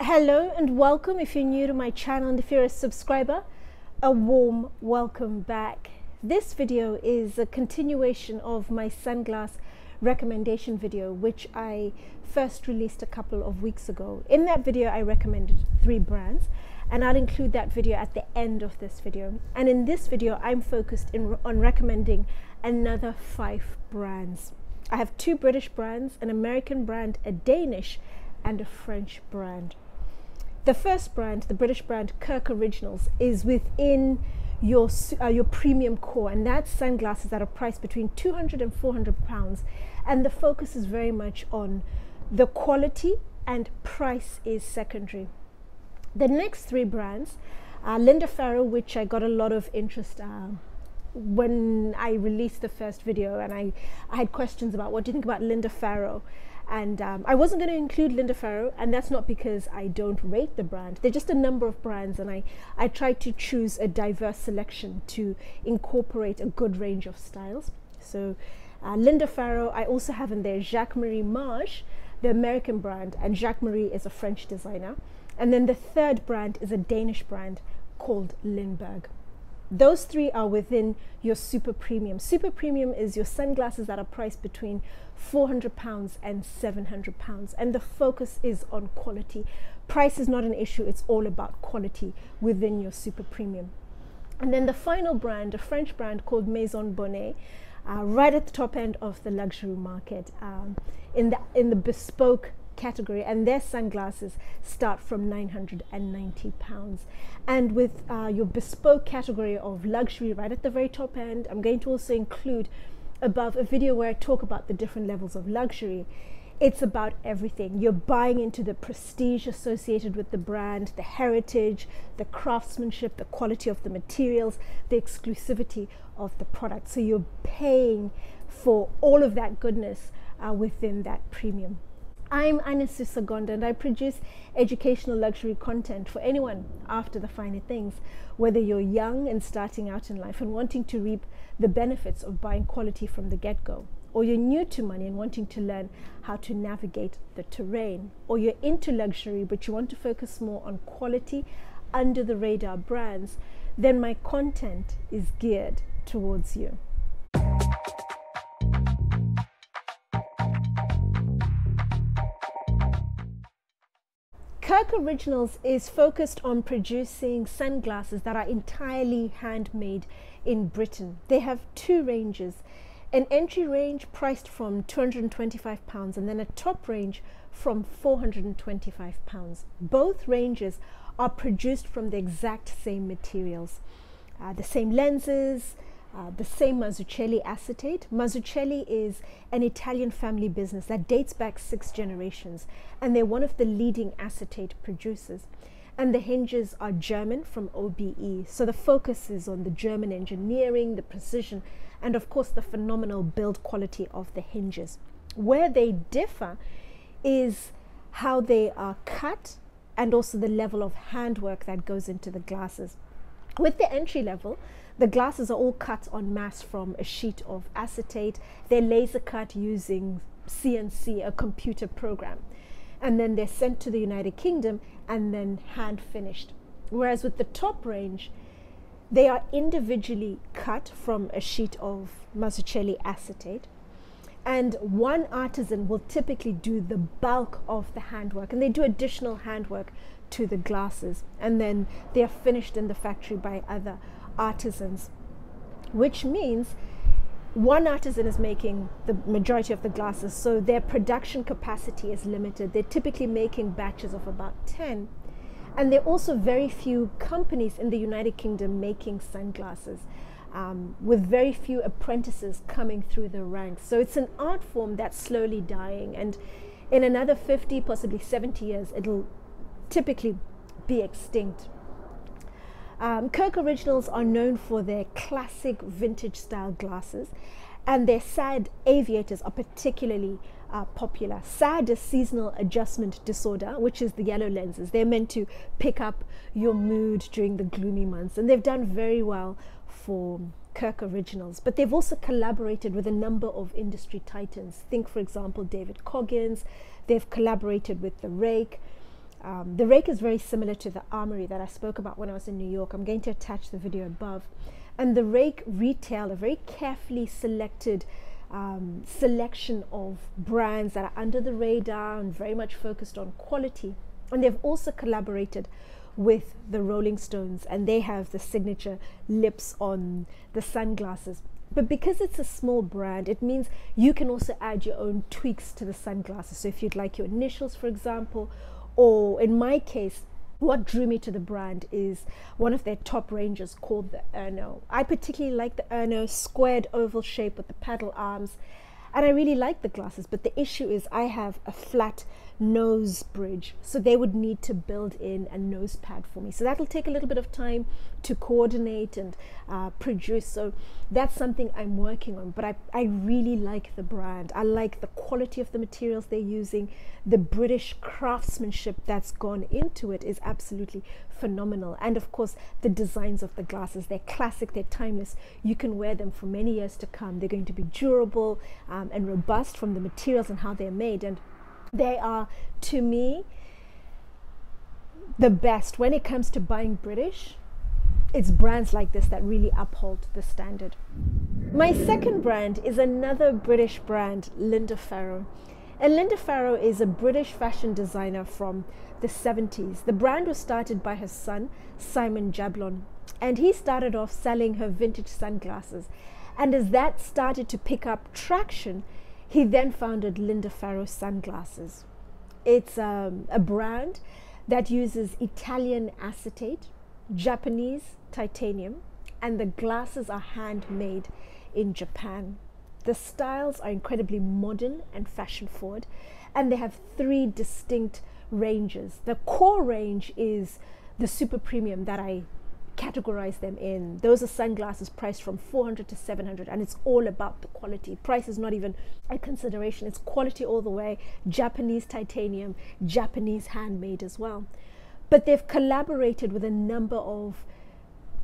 Hello and welcome if you're new to my channel and if you're a subscriber, a warm welcome back. This video is a continuation of my sunglass recommendation video which I first released a couple of weeks ago. In that video I recommended three brands and I'll include that video at the end of this video. And in this video I'm focused in, on recommending another five brands. I have two British brands, an American brand, a Danish and a French brand. The first brand, the British brand Kirk Originals, is within your uh, your premium core, and that's sunglasses that are priced between 200 and 400 pounds, and the focus is very much on the quality and price is secondary. The next three brands, Linda Farrow, which I got a lot of interest. Uh, when I released the first video, and I, I had questions about what do you think about Linda Farrow, and um, I wasn't going to include Linda Farrow, and that's not because I don't rate the brand. They're just a number of brands, and I, I tried to choose a diverse selection to incorporate a good range of styles. So, uh, Linda Farrow, I also have in there Jacques Marie Mage, the American brand, and Jacques Marie is a French designer. And then the third brand is a Danish brand called Lindberg those three are within your super premium. Super premium is your sunglasses that are priced between 400 pounds and 700 pounds, and the focus is on quality. Price is not an issue, it's all about quality within your super premium. And then the final brand, a French brand called Maison Bonnet, uh, right at the top end of the luxury market, um, in the in the bespoke category and their sunglasses start from 990 pounds and with uh, your bespoke category of luxury right at the very top end i'm going to also include above a video where i talk about the different levels of luxury it's about everything. You're buying into the prestige associated with the brand, the heritage, the craftsmanship, the quality of the materials, the exclusivity of the product. So you're paying for all of that goodness uh, within that premium I'm Anesu Sagonda and I produce educational luxury content for anyone after the finer things, whether you're young and starting out in life and wanting to reap the benefits of buying quality from the get go, or you're new to money and wanting to learn how to navigate the terrain, or you're into luxury but you want to focus more on quality under the radar brands, then my content is geared towards you. Kirk Originals is focused on producing sunglasses that are entirely handmade in Britain. They have two ranges an entry range priced from £225 and then a top range from £425. Both ranges are produced from the exact same materials, uh, the same lenses, uh, the same Mazzucchelli acetate. Mazzucchelli is an Italian family business that dates back six generations, and they're one of the leading acetate producers. And the hinges are German from OBE. So the focus is on the German engineering, the precision, and of course the phenomenal build quality of the hinges. Where they differ is how they are cut and also the level of handwork that goes into the glasses. With the entry level, the glasses are all cut on mass from a sheet of acetate. They're laser cut using CNC, a computer program. And then they're sent to the United Kingdom and then hand finished. Whereas with the top range, they are individually cut from a sheet of Mazzucchelli acetate. And one artisan will typically do the bulk of the handwork, and they do additional handwork to the glasses. And then they are finished in the factory by other artisans, which means one artisan is making the majority of the glasses, so their production capacity is limited. They're typically making batches of about 10. And there are also very few companies in the United Kingdom making sunglasses, um, with very few apprentices coming through the ranks. So it's an art form that's slowly dying. And in another 50, possibly 70 years, it'll typically be extinct. Um, Kirk Originals are known for their classic vintage style glasses, and their SAD aviators are particularly uh, popular. SAD is seasonal adjustment disorder, which is the yellow lenses. They're meant to pick up your mood during the gloomy months, and they've done very well for Kirk Originals. But they've also collaborated with a number of industry titans. Think, for example, David Coggins. They've collaborated with The Rake. Um, the rake is very similar to the armory that I spoke about when I was in New York. I'm going to attach the video above. And the rake retail a very carefully selected um, selection of brands that are under the radar and very much focused on quality. And they've also collaborated with the Rolling Stones, and they have the signature lips on the sunglasses. But because it's a small brand, it means you can also add your own tweaks to the sunglasses. So if you'd like your initials, for example, or in my case, what drew me to the brand is one of their top ranges called the Erno. I particularly like the Erno squared oval shape with the paddle arms, and I really like the glasses. But the issue is, I have a flat nose bridge. So they would need to build in a nose pad for me. So that'll take a little bit of time to coordinate and uh, produce. So that's something I'm working on. But I, I really like the brand. I like the quality of the materials they're using. The British craftsmanship that's gone into it is absolutely phenomenal. And of course, the designs of the glasses, they're classic, they're timeless. You can wear them for many years to come. They're going to be durable um, and robust from the materials and how they're made. And they are, to me, the best when it comes to buying British. It's brands like this that really uphold the standard. My second brand is another British brand, Linda Farrow. And Linda Farrow is a British fashion designer from the 70s. The brand was started by her son, Simon Jablon, and he started off selling her vintage sunglasses. And as that started to pick up traction, he then founded Linda Farrow Sunglasses. It's um, a brand that uses Italian acetate, Japanese titanium, and the glasses are handmade in Japan. The styles are incredibly modern and fashion forward, and they have three distinct ranges. The core range is the super premium that I categorize them in. Those are sunglasses priced from 400 to 700 and it's all about the quality. Price is not even a consideration. It's quality all the way. Japanese titanium, Japanese handmade as well. But they've collaborated with a number of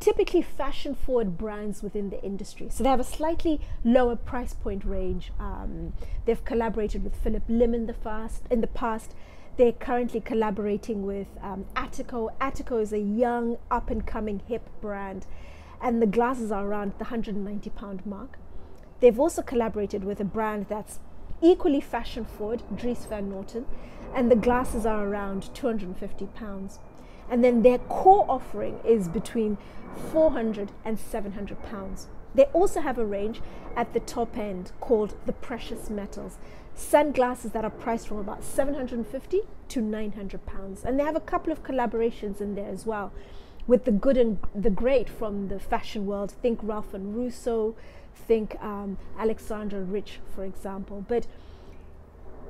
typically fashion forward brands within the industry. So they have a slightly lower price point range. Um, they've collaborated with Phillip Lim in the past. In the past, they're currently collaborating with um, Attico. Attico is a young, up and coming hip brand, and the glasses are around the 190 pound mark. They've also collaborated with a brand that's equally fashion forward, Dries Van Noten, and the glasses are around 250 pounds. And then their core offering is between 400 and 700 pounds. They also have a range at the top end called the precious metals sunglasses that are priced from about 750 to 900 pounds. And they have a couple of collaborations in there as well. With the good and the great from the fashion world. Think ralph and russo. Think um, Alessandra Rich for example. But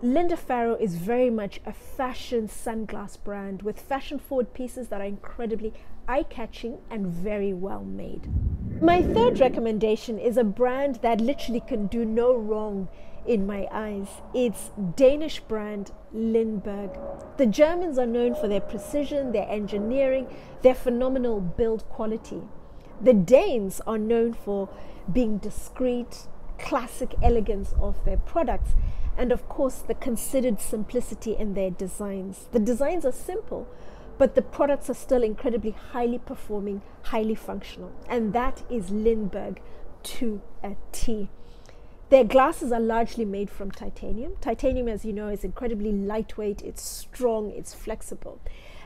linda farrow is very much a fashion sunglass brand with fashion forward pieces that are incredibly eye-catching and very well made. My third recommendation is a brand that literally can do no wrong in my eyes. It's Danish brand Lindberg. The Germans are known for their precision, their engineering, their phenomenal build quality. The Danes are known for being discreet, classic elegance of their products, and of course, the considered simplicity in their designs. The designs are simple, but the products are still incredibly highly performing, highly functional. And that is Lindberg to a T. Their glasses are largely made from titanium. Titanium, as you know, is incredibly lightweight, it's strong, it's flexible.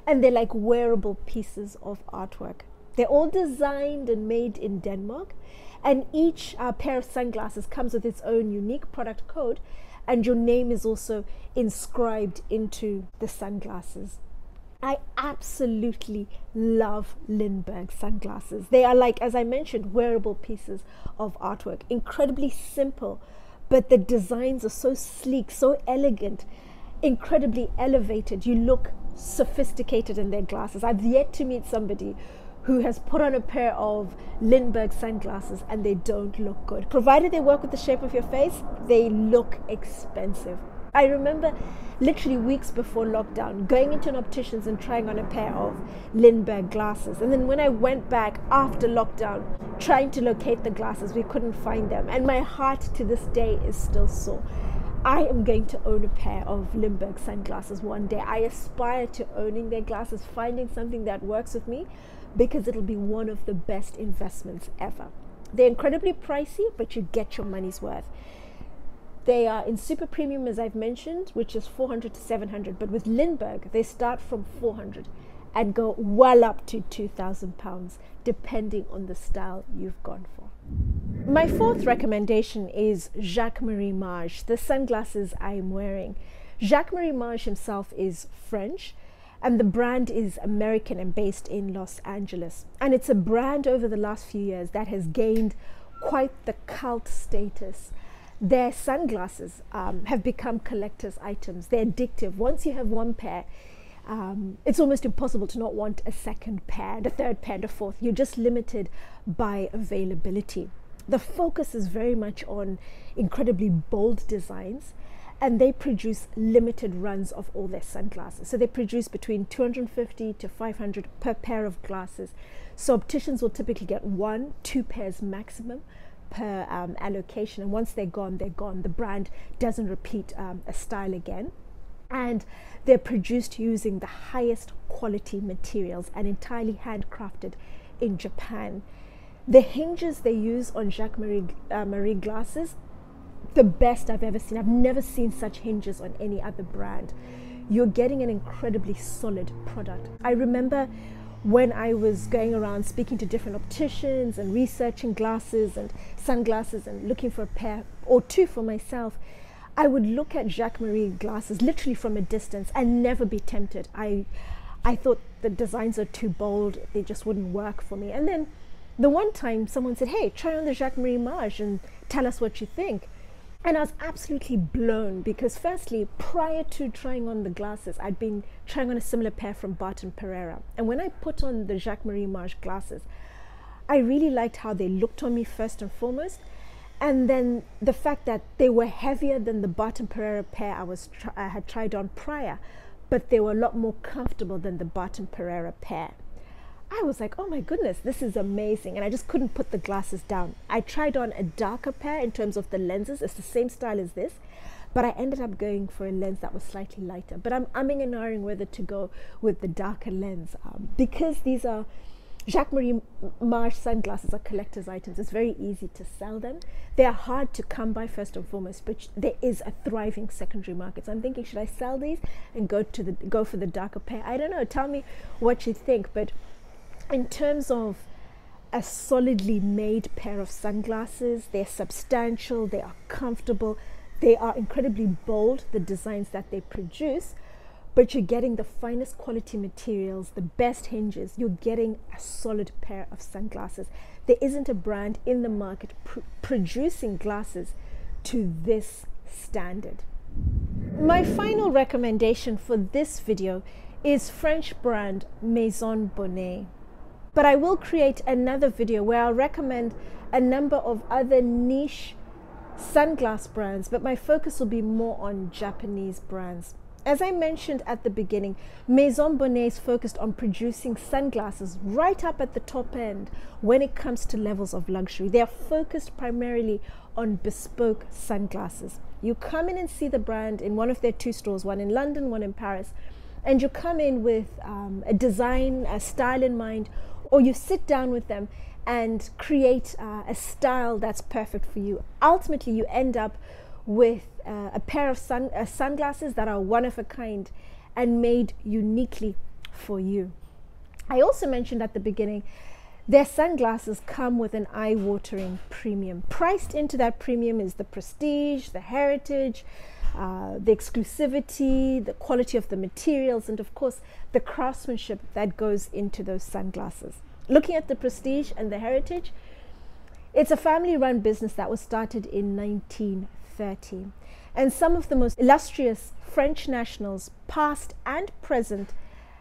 And they're like wearable pieces of artwork. They're all designed and made in Denmark. And each uh, pair of sunglasses comes with its own unique product code. And your name is also inscribed into the sunglasses. I absolutely love Lindberg sunglasses. They are like, as I mentioned, wearable pieces of artwork, incredibly simple, but the designs are so sleek, so elegant, incredibly elevated. You look sophisticated in their glasses. I've yet to meet somebody who has put on a pair of Lindberg sunglasses and they don't look good. Provided they work with the shape of your face, they look expensive. I remember literally weeks before lockdown going into an optician's and trying on a pair of Lindberg glasses. And then when I went back after lockdown, trying to locate the glasses, we couldn't find them. And my heart to this day is still sore. I am going to own a pair of Lindberg sunglasses one day. I aspire to owning their glasses, finding something that works with me because it'll be one of the best investments ever. They're incredibly pricey, but you get your money's worth. They are in super premium, as I've mentioned, which is 400 to 700. But with Lindberg, they start from 400 and go well up to 2,000 pounds, depending on the style you've gone for. My fourth recommendation is Jacques Marie Mage, the sunglasses I am wearing. Jacques Marie Mage himself is French and the brand is American and based in Los Angeles. And it's a brand over the last few years that has gained quite the cult status. Their sunglasses um, have become collector's items. They're addictive. Once you have one pair, um, it's almost impossible to not want a second pair, and a third pair, and a fourth. You're just limited by availability the focus is very much on incredibly bold designs and they produce limited runs of all their sunglasses. So they produce between 250 to 500 per pair of glasses. So opticians will typically get one, two pairs maximum per um, allocation. And once they're gone, they're gone. The brand doesn't repeat um, a style again. And they're produced using the highest quality materials and entirely handcrafted in Japan the hinges they use on Jacques Marie, uh, Marie glasses, the best I've ever seen. I've never seen such hinges on any other brand. You're getting an incredibly solid product. I remember when I was going around speaking to different opticians and researching glasses and sunglasses and looking for a pair or two for myself, I would look at Jacques Marie glasses literally from a distance and never be tempted. I, I thought the designs are too bold, they just wouldn't work for me. And then the one time someone said, Hey, try on the Jacques Marie Mage and tell us what you think. And I was absolutely blown because, firstly, prior to trying on the glasses, I'd been trying on a similar pair from Barton Perreira. And when I put on the Jacques Marie Mage glasses, I really liked how they looked on me first and foremost. And then the fact that they were heavier than the Barton Perreira pair I, was I had tried on prior, but they were a lot more comfortable than the Barton Perreira pair. I was like, oh my goodness, this is amazing. And I just couldn't put the glasses down. I tried on a darker pair in terms of the lenses. It's the same style as this, but I ended up going for a lens that was slightly lighter. But I'm umming and ahhing whether to go with the darker lens um, because these are Jacques Marie Mage sunglasses are collector's items. It's very easy to sell them. They are hard to come by first and foremost, but there is a thriving secondary market. So I'm thinking, should I sell these and go to the go for the darker pair? I don't know. Tell me what you think, but in terms of a solidly made pair of sunglasses, they're substantial, they are comfortable, they are incredibly bold, the designs that they produce, but you're getting the finest quality materials, the best hinges, you're getting a solid pair of sunglasses. There isn't a brand in the market pr producing glasses to this standard. My final recommendation for this video is French brand Maison Bonnet. But I will create another video where I'll recommend a number of other niche sunglass brands, but my focus will be more on Japanese brands. As I mentioned at the beginning, Maison Bonnet is focused on producing sunglasses right up at the top end when it comes to levels of luxury. They are focused primarily on bespoke sunglasses. You come in and see the brand in one of their two stores, one in London, one in Paris, and you come in with um, a design, a style in mind, or you sit down with them and create uh, a style that's perfect for you. Ultimately, you end up with uh, a pair of sun, uh, sunglasses that are one of a kind and made uniquely for you. I also mentioned at the beginning their sunglasses come with an eye watering premium. Priced into that premium is the prestige, the heritage, uh, the exclusivity, the quality of the materials, and of course, the craftsmanship that goes into those sunglasses. Looking at the prestige and the heritage, it's a family run business that was started in 1930. And some of the most illustrious French nationals, past and present,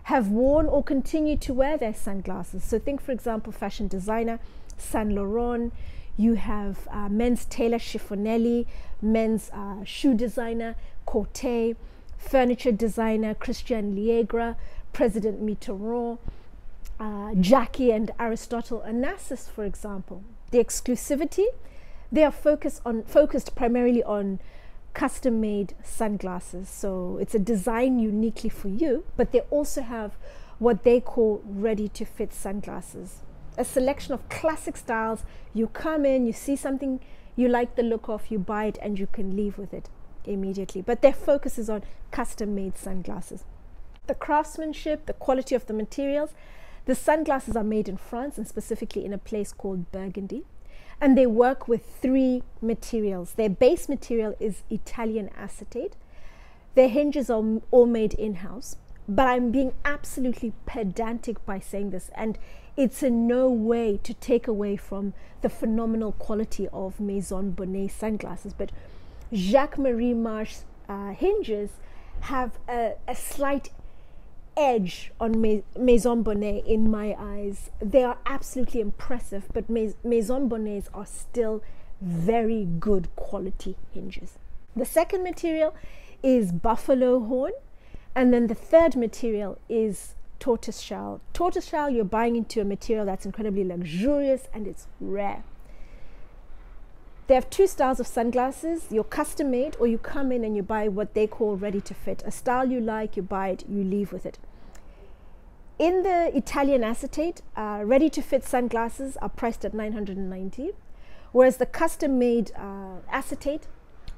have worn or continue to wear their sunglasses. So, think, for example, fashion designer Saint Laurent, you have uh, men's tailor Cifonelli, men's uh, shoe designer Corthay, furniture designer Christian Liaigre, President Mitterrand, uh, Jackie and Aristotle Onassis, for example. The exclusivity, they are focused on focused primarily on custom made sunglasses. So it's a design uniquely for you, but they also have what they call ready to fit sunglasses. A selection of classic styles. You come in, you see something you like the look of, you buy it, and you can leave with it immediately. But their focus is on custom made sunglasses. The craftsmanship, the quality of the materials. The sunglasses are made in France and specifically in a place called Burgundy and they work with three materials. Their base material is Italian acetate. Their hinges are all made in house. But I'm being absolutely pedantic by saying this, and it's in no way to take away from the phenomenal quality of Maison Bonnet sunglasses. But Jacques Marie Mage uh, hinges have a, a slight edge on Maison Bonnet in my eyes. They are absolutely impressive, but Maison Bonnets are still very good quality hinges. The second material is buffalo horn, and then the third material is tortoise shell. Tortoise shell, you're buying into a material that's incredibly luxurious and it's rare. They have two styles of sunglasses. You're custom made, or you come in and you buy what they call ready to fit. A style you like, you buy it, you leave with it. In the Italian acetate, uh, ready to fit sunglasses are priced at 990, whereas the custom made uh, acetate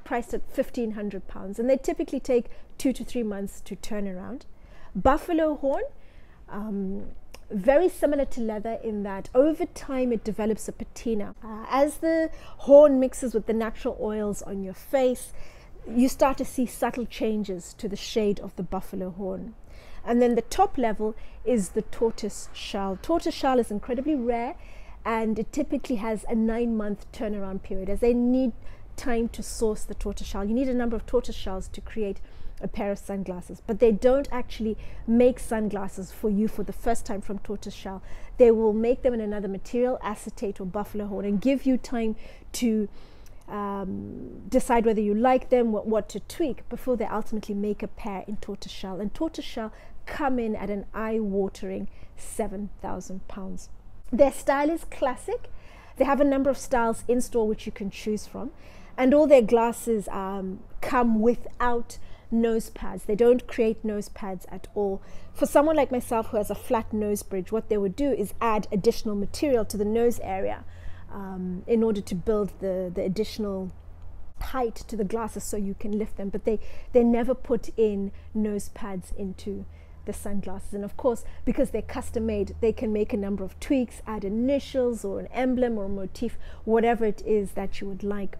priced at 1500 pounds, and they typically take two to three months to turn around. Buffalo horn, um, very similar to leather in that over time it develops a patina. Uh, as the horn mixes with the natural oils on your face, you start to see subtle changes to the shade of the buffalo horn. And then the top level is the tortoise shell. Tortoise shell is incredibly rare and it typically has a nine month turnaround period as they need time to source the tortoise shell. You need a number of tortoise shells to create a pair of sunglasses, but they don't actually make sunglasses for you for the first time from tortoise shell. They will make them in another material, acetate or buffalo horn, and give you time to um, decide whether you like them, what, what to tweak before they ultimately make a pair in tortoise shell. And tortoise shell come in at an eye-watering £7,000. Their style is classic. They have a number of styles in store which you can choose from. And all their glasses um, come without nose pads. They don't create nose pads at all. For someone like myself who has a flat nose bridge, what they would do is add additional material to the nose area um, in order to build the, the additional height to the glasses so you can lift them. But they, they never put in nose pads into the sunglasses. And of course, because they're custom made, they can make a number of tweaks, add initials or an emblem or a motif, whatever it is that you would like.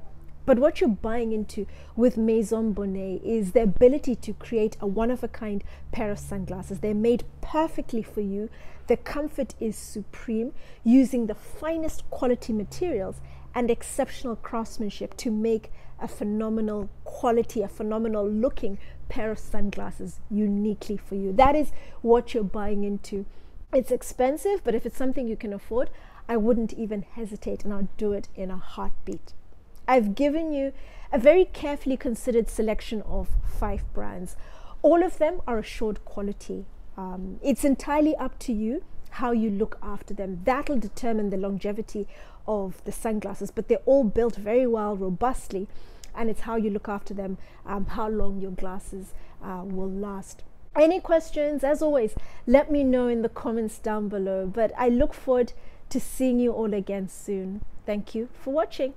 But what you're buying into with Maison Bonnet is the ability to create a one of a kind pair of sunglasses. They're made perfectly for you. The comfort is supreme, using the finest quality materials and exceptional craftsmanship to make a phenomenal quality, a phenomenal looking pair of sunglasses uniquely for you. That is what you're buying into. It's expensive, but if it's something you can afford, I wouldn't even hesitate and I'll do it in a heartbeat. I've given you a very carefully considered selection of five brands. All of them are assured quality. Um, it's entirely up to you how you look after them. That'll determine the longevity of the sunglasses, but they're all built very well, robustly, and it's how you look after them, um, how long your glasses uh, will last. Any questions, as always, let me know in the comments down below. But I look forward to seeing you all again soon. Thank you for watching.